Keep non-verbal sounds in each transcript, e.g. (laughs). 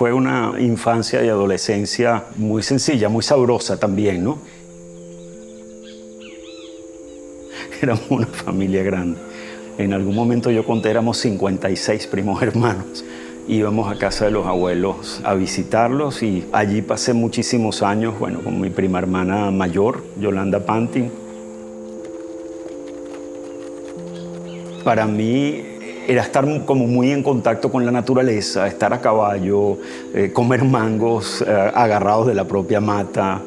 Fue una infancia y adolescencia muy sencilla, muy sabrosa también, ¿no? (laughs) Éramos una familia grande. En algún momento yo conté, éramos 56 primos (laughs) hermanos. Íbamos a casa de los abuelos a visitarlos y allí pasé muchísimos años, bueno, con mi prima hermana mayor, Yolanda Pantin. Para mí era estar como muy en contacto con la naturaleza, estar a caballo, eh, comer mangos eh, agarrados de la propia mata.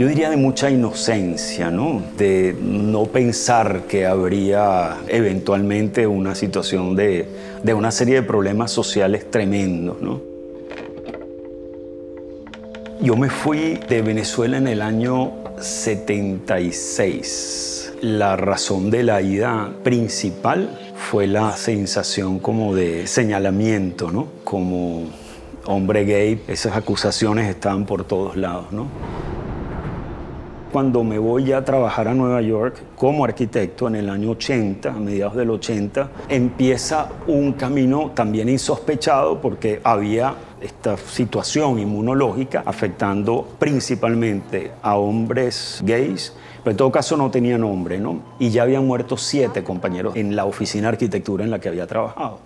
Yo diría de mucha inocencia, ¿no? De no pensar que habría eventualmente una situación de, de una serie de problemas sociales tremendos, ¿no? Yo me fui de Venezuela en el año 76. La razón de la ida principal fue la sensación como de señalamiento, ¿no? Como hombre gay, esas acusaciones estaban por todos lados, ¿no? Cuando me voy a trabajar a Nueva York como arquitecto en el año 80, a mediados del 80, empieza un camino también insospechado porque había esta situación inmunológica afectando principalmente a hombres gays, pero en todo caso no tenía nombre, ¿no? Y ya habían muerto siete compañeros en la oficina de arquitectura en la que había trabajado.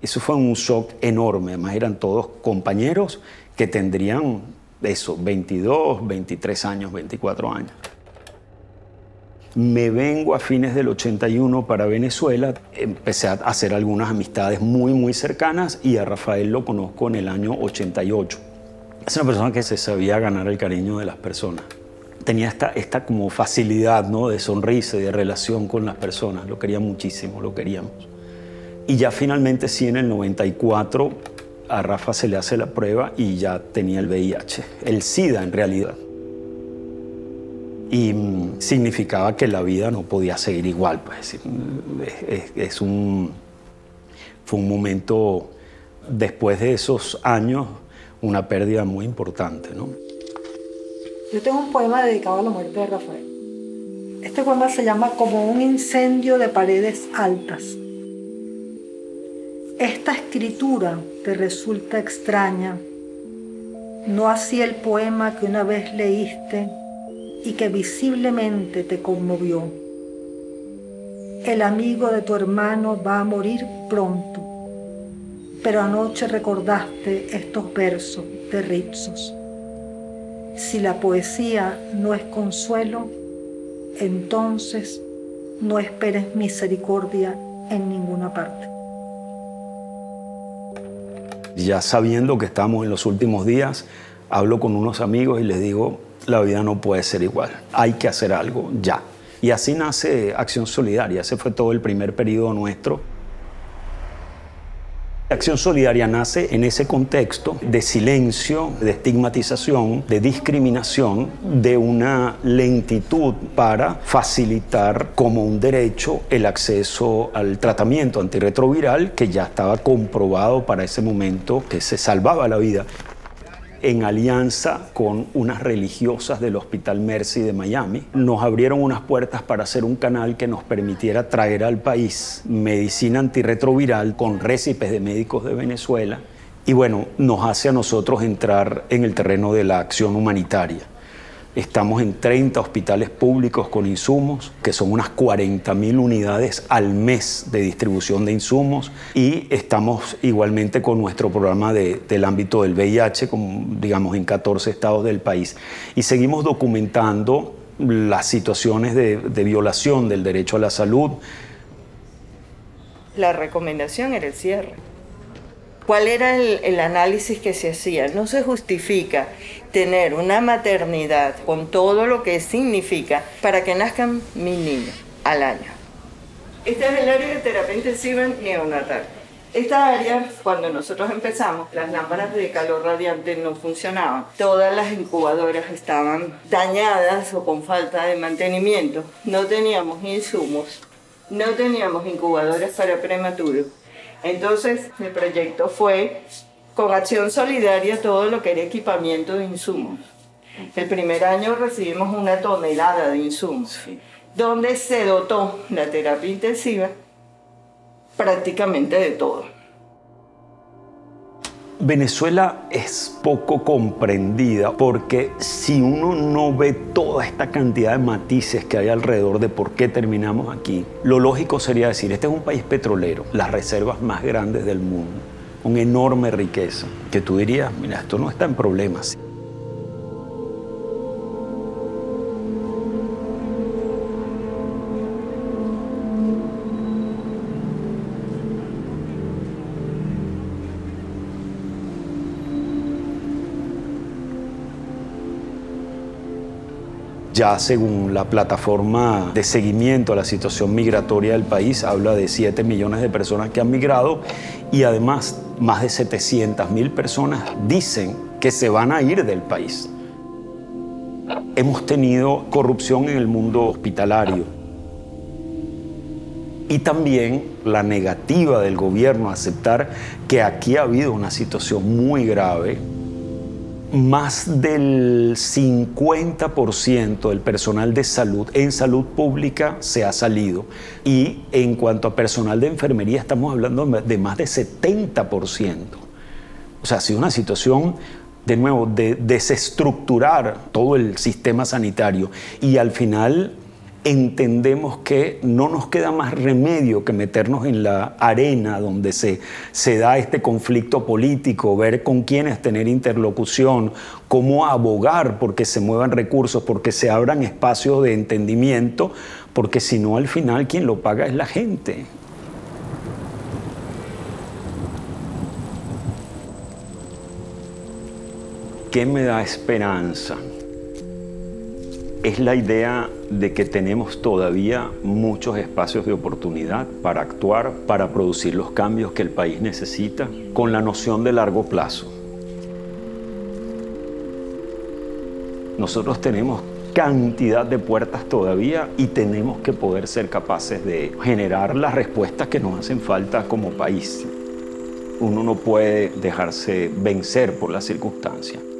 Eso fue un shock enorme, además eran todos compañeros que tendrían eso, 22, 23 años, 24 años. Me vengo a fines del 81 para Venezuela, empecé a hacer algunas amistades muy, muy cercanas y a Rafael lo conozco en el año 88. Es una persona que se sabía ganar el cariño de las personas. Tenía esta, esta como facilidad ¿no? de sonrisa y de relación con las personas. Lo quería muchísimo, lo queríamos. Y ya finalmente sí en el 94 a Rafa se le hace la prueba y ya tenía el VIH, el SIDA en realidad y mm, significaba que la vida no podía seguir igual. Pues. Es, un, fue un momento, después de esos años, una pérdida muy importante. ¿no? Yo tengo un poema dedicado a la muerte de Rafael. Este poema se llama Como un incendio de paredes altas. Esta escritura te resulta extraña, no así el poema que una vez leíste y que visiblemente te conmovió. El amigo de tu hermano va a morir pronto, pero anoche recordaste estos versos de Ritsos. Si la poesía no es consuelo, entonces no esperes misericordia en ninguna parte. Ya sabiendo que estamos en los últimos días, hablo con unos amigos y les digo, la vida no puede ser igual. Hay que hacer algo ya. Y así nace Acción Solidaria. Ese fue todo el primer periodo nuestro. Acción Solidaria nace en ese contexto de silencio, de estigmatización, de discriminación, de una lentitud para facilitar como un derecho el acceso al tratamiento antirretroviral que ya estaba comprobado para ese momento que se salvaba la vida en alianza con unas religiosas del Hospital Mercy de Miami. Nos abrieron unas puertas para hacer un canal que nos permitiera traer al país medicina antirretroviral con récipes de médicos de Venezuela y bueno, nos hace a nosotros entrar en el terreno de la acción humanitaria. Estamos en 30 hospitales públicos con insumos, que son unas 40.000 unidades al mes de distribución de insumos. Y estamos igualmente con nuestro programa del ámbito del VIH, como, digamos, en 14 estados del país. Y seguimos documentando las situaciones de violación del derecho a la salud. La recomendación era el cierre. ¿Cuál era el, análisis que se hacía? No se justifica tener una maternidad con todo lo que significa para que nazcan mil niños al año. Este es el área de terapia intensiva neonatal. Esta área, cuando nosotros empezamos, las lámparas de calor radiante no funcionaban. Todas las incubadoras estaban dañadas o con falta de mantenimiento. No teníamos insumos, no teníamos incubadoras para prematuros entonces, el proyecto fue con acción solidaria todo lo que era equipamiento de insumos. El primer año recibimos una tonelada de insumos. donde se dotó la terapia intensiva prácticamente de todo. Venezuela es poco comprendida porque si uno no ve toda esta cantidad de matices que hay alrededor de por qué terminamos aquí, lo lógico sería decir, este es un país petrolero, las reservas más grandes del mundo, una enorme riqueza, que tú dirías, mira, esto no está en problemas. Ya según la plataforma de seguimiento a la situación migratoria del país, habla de 7 millones de personas que han migrado y además más de 700 mil personas dicen que se van a ir del país. Hemos tenido corrupción en el mundo hospitalario y también la negativa del gobierno a aceptar que aquí ha habido una situación muy grave más del 50% del personal de salud en salud pública se ha salido y en cuanto a personal de enfermería estamos hablando de más de 70%. O sea, ha sido una situación de nuevo de desestructurar todo el sistema sanitario y al final entendemos que no nos queda más remedio que meternos en la arena donde se, se da este conflicto político, ver con quiénes tener interlocución, cómo abogar porque se muevan recursos, porque se abran espacios de entendimiento, porque si no al final quien lo paga es la gente. ¿Qué me da esperanza? es la idea de que tenemos todavía muchos espacios de oportunidad para actuar, para producir los cambios que el país necesita, con la noción de largo plazo. Nosotros tenemos cantidad de puertas todavía y tenemos que poder ser capaces de generar las respuestas que nos hacen falta como país. Uno no puede dejarse vencer por las circunstancias.